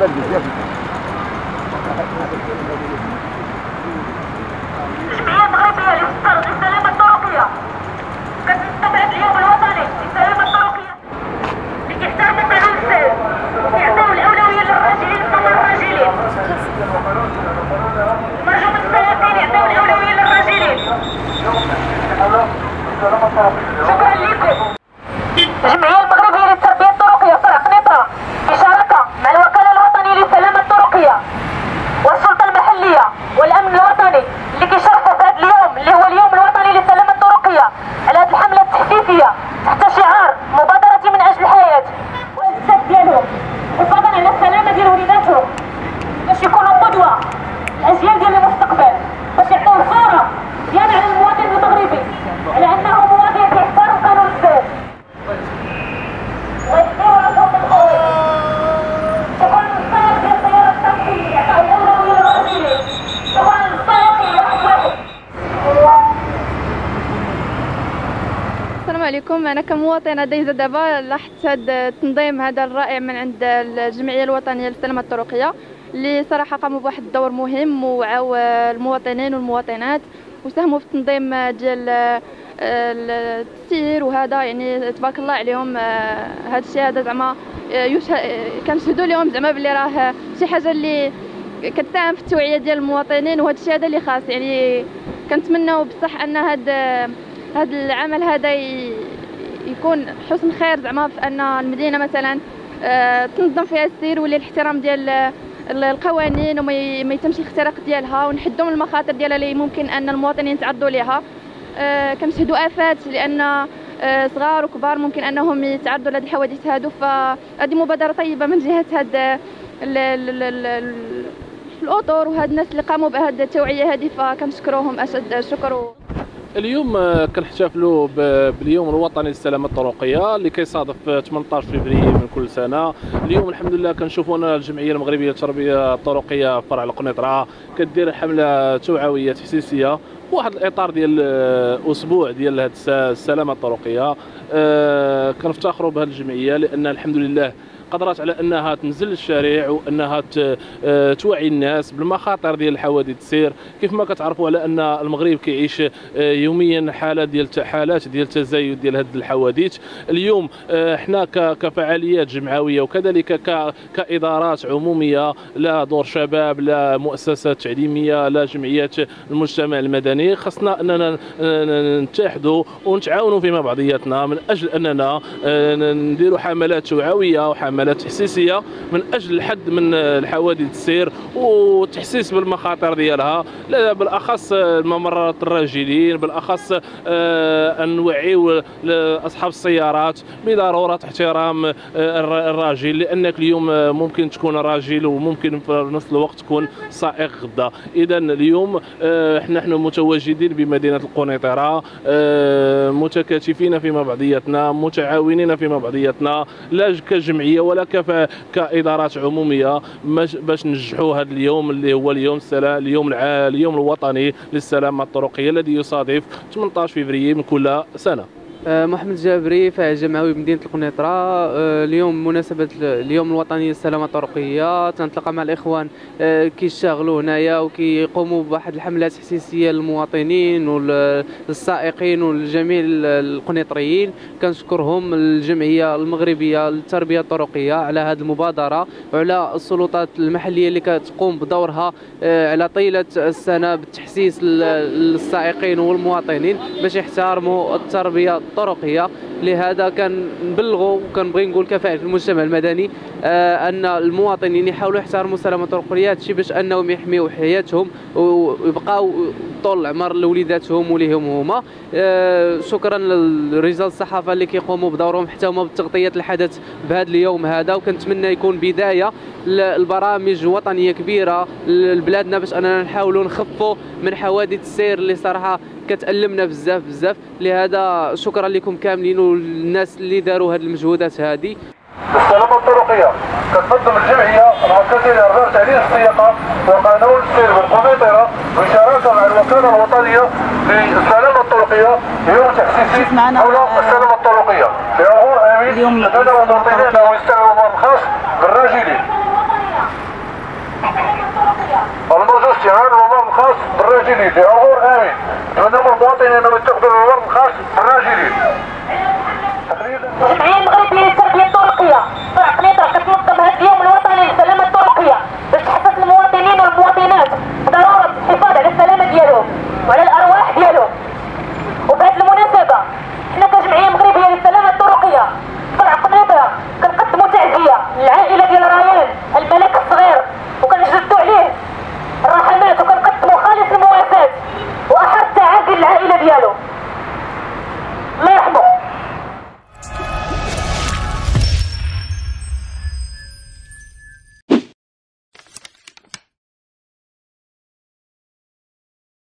بلبس يا للسلامة الطرقية قد استبعد اليوم الوطني للسلامة الطرقية لإحترام القانون السائد إعطاء الأولوية للراجلين ثم الراجلين مرجو من السلاطين إعطاء الأولوية للراجلين الأجيال ديال المستقبل. باش يعطيو صورة. ديال على المواطن المغربي. على أنه مواطن كيحترم قانون واحد السلام عليكم. أنا كمواطنة دايزة دابا لاحظت هذا التنظيم هذا الرائع من عند الجمعية الوطنية للسلامه الطرقية. اللي صراحة قاموا بواحد الدور مهم وعاو المواطنين والمواطنات وساهموا في التنظيم ديال آه، التسيير وهذا. يعني تبارك الله عليهم آه، هذا الشيء هذا زعما آه، آه، كنشهدوا لهم زعما بلي راه شي حاجة اللي كتساهم في التوعية ديال المواطنين وهذا الشيء هذا اللي خاص. يعني كنتمناو بصح أن هذا هذا العمل هذا يكون حسن خير زعما في أن المدينة مثلا آه، تنظم فيها السير واللي الاحترام ديال ال- القوانين وما يتمش الاختراق ديالها ونحدوا من المخاطر ديالها اللي ممكن أن المواطنين يتعرضوا ليها. آه، كنشهدوا آفات لأن آه، صغار وكبار ممكن أنهم يتعرضوا لهذه الحوادث هادو فهذه مبادرة طيبة من جهة هاد ال- ال- ال- ال- ال- الأطر وهاد الناس اللي قاموا بهذه التوعية هذه فكنشكروهم اشد الشكر و- اليوم آه، كنحتفلوا باليوم الوطني للسلامة الطرقية اللي كيصادف آه، 18 فبراير من كل سنة. اليوم الحمد لله كنشوفوا أن الجمعية المغربية للتربيه الطرقية فرع القنيطرة كدير حملة توعوية تحسيسية واحد الإطار ديال آه، أسبوع ديال الس- السلامة الطرقية. آه، كنفتخروا بهذه الجمعية لأن الحمد لله قدرت على أنها تنزل للشارع وأنها آه، توعي الناس بالمخاطر ديال الحوادث السير كيف ما كتعرفوا على أن المغرب كيعيش آه، يوميا حالة ديال حالات ديال تزايد ديال هذه الحوادث. اليوم آه، حنا كفعاليات جمعوية وكذلك كإدارات عمومية لا دور شباب لا مؤسسات تعليمية لا جمعيات المجتمع المدني. خصنا أننا نتحدوا ونتعاونوا فيما بعضياتنا من أجل أننا نديروا حملات توعوية وحملات تحسيسيه من أجل الحد من الحوادث السير وتحسيس بالمخاطر ديالها لا بالأخص الممرات الراجلين بالأخص آه، أن نوعيو لاصحاب السيارات بضروره احترام آه، الر- الراجل لأنك اليوم آه، ممكن تكون راجل وممكن في نفس الوقت تكون سائق غدا. إذا اليوم نحن متواجدين بمدينة القنيطرة متكاتفين فيما بعضياتنا متعاونين فيما بعضياتنا لا كجمعية ولا كف- كإدارات عمومية باش ننجحوا هذا اليوم اللي هو اليوم السلام اليوم الع- اليوم الوطني للسلامة الطرقية الذي يصادف 18 فبراير من كل سنة. محمد جابري فاعل جمعوي بمدينه القنيطرة. آه، اليوم مناسبة اليوم الوطني للسلامة الطرقيه تنتلاقى مع الإخوان آه، كيشتغلوا هنايا وكيقوموا بواحد الحملات تحسيسيه للمواطنين وللسائقين ولجميع القنيطريين. كنشكرهم الجمعية المغربية للتربية الطرقيه على هذه المبادرة وعلى السلطات المحلية اللي كتقوم بدورها آه، على طيلة السنة بالتحسيس لل- للسائقين والمواطنين باش يحترموا التربية الطرقيه لهذا كنبلغوا وكنبغي نقول كفاءة المجتمع المدني آه، أن المواطنين يحاولوا يحترموا السلامه الطرقيه هادشي باش أنهم يحميوا حياتهم ويبقاو طول العمر لوليداتهم وليهم هما. آه، شكرا لرجال الصحافة اللي كيقوموا بدورهم حتى هما بتغطيه الحدث بهذا اليوم هذا وكنتمنى يكون بداية للبرامج وطنية كبيرة لبلادنا باش أننا نحاولوا نخفوا من حوادث السير اللي صراحة كتألمنا بزاف بزاف. لهذا شكرا لكم كاملين والناس اللي داروا هذه المجهودات هذه السلامة الطرقية. كتنظم الجمعية المركزية لإرضاء تعديل السياقة وقانون السير بالقنيطرة بشراكة مع الوكالة الوطنية للسلامة الطرقية يوم تحسيسي حول آه، السلامة الطرقية. لعبور آمين اليوم لدى السلامة المواطنين الطرقية. أنه يستعملوا الماء الخاص بالراجلين المرجو استعمال الممر الخاص بالراجلين. لعبور من المواطنين أنهم يتخذوا الممر الخاص بالراجلين.